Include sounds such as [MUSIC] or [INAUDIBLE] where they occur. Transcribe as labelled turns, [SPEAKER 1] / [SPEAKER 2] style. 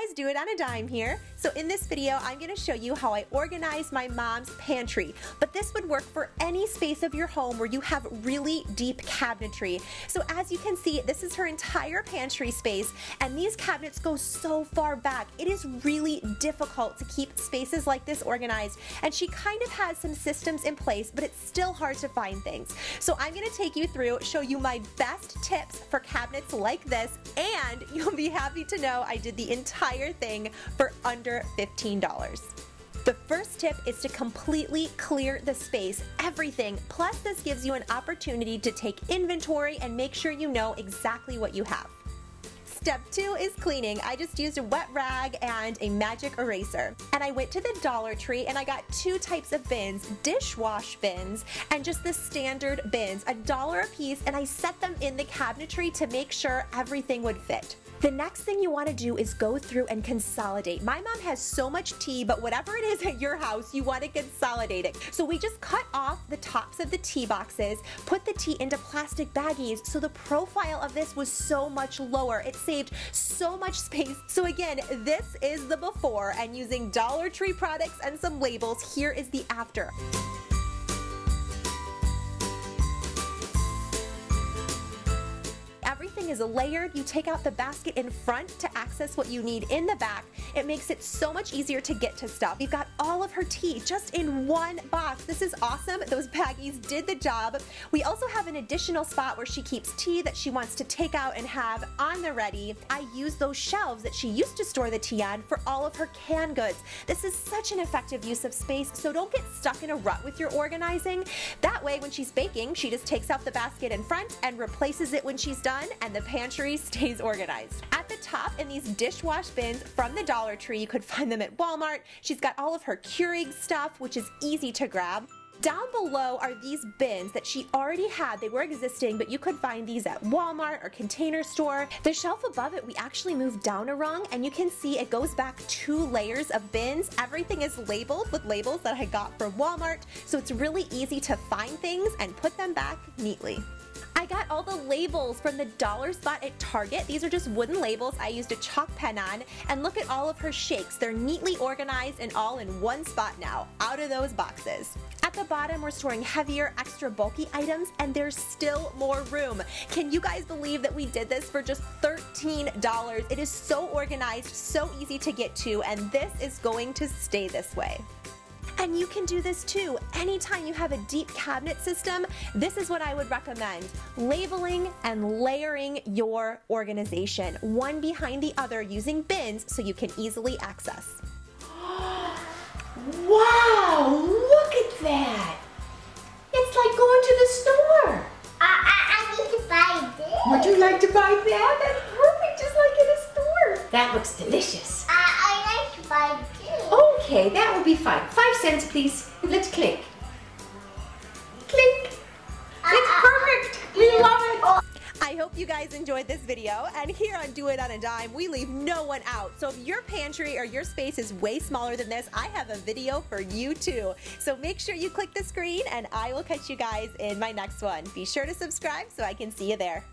[SPEAKER 1] guys, Do It On a Dime here. So in this video, I'm gonna show you how I organize my mom's pantry. But this would work for any space of your home where you have really deep cabinetry. So as you can see, this is her entire pantry space, and these cabinets go so far back. It is really difficult to keep spaces like this organized, and she kind of has some systems in place, but it's still hard to find things. So I'm gonna take you through, show you my best tips for cabinets like this, and [LAUGHS] you'll be happy to know I did the entire thing for under $15. The first tip is to completely clear the space, everything. Plus, this gives you an opportunity to take inventory and make sure you know exactly what you have. Step two is cleaning. I just used a wet rag and a magic eraser. And I went to the Dollar Tree and I got two types of bins, dishwash bins and just the standard bins, a dollar a piece, and I set them in the cabinetry to make sure everything would fit. The next thing you want to do is go through and consolidate. My mom has so much tea, but whatever it is at your house, you want to consolidate it. So we just cut off the tops of the tea boxes, put the tea into plastic baggies, so the profile of this was so much lower. It saved so much space. So again, this is the before, and using Dollar Tree products and some labels, here is the after. everything is layered. You take out the basket in front to access what you need in the back. It makes it so much easier to get to stuff. You've got all of her tea just in one box. This is awesome. Those baggies did the job. We also have an additional spot where she keeps tea that she wants to take out and have on the ready. I use those shelves that she used to store the tea on for all of her canned goods. This is such an effective use of space, so don't get stuck in a rut with your organizing. That way, when she's baking, she just takes out the basket in front and replaces it when she's done and the pantry [LAUGHS] stays organized. At top in these dishwash bins from the Dollar Tree, you could find them at Walmart. She's got all of her Keurig stuff, which is easy to grab. Down below are these bins that she already had. They were existing, but you could find these at Walmart or Container Store. The shelf above it, we actually moved down a rung, and you can see it goes back two layers of bins. Everything is labeled with labels that I got from Walmart, so it's really easy to find things and put them back neatly. I got all the labels from the dollar spot at Target. These are just wooden labels I used a chalk pen on. And look at all of her shakes. They're neatly organized and all in one spot now, out of those boxes. At the bottom, we're storing heavier, extra bulky items, and there's still more room. Can you guys believe that we did this for just $13? It is so organized, so easy to get to, and this is going to stay this way. And you can do this too. Anytime you have a deep cabinet system, this is what I would recommend. Labeling and layering your organization, one behind the other using bins so you can easily access. [GASPS]
[SPEAKER 2] wow, look at that. It's like going to the store.
[SPEAKER 3] I, I, I need to buy this.
[SPEAKER 2] Would you like to buy that? That's perfect, just like in a store. That looks delicious.
[SPEAKER 3] I, I like to buy this.
[SPEAKER 2] Okay, that will be fine. Five cents, please. Let's click. Click. It's uh, uh, perfect. We love it. Oh.
[SPEAKER 1] I hope you guys enjoyed this video and here on Do It On a Dime we leave no one out so if your pantry or your space is way smaller than this I have a video for you too so make sure you click the screen and I will catch you guys in my next one be sure to subscribe so I can see you there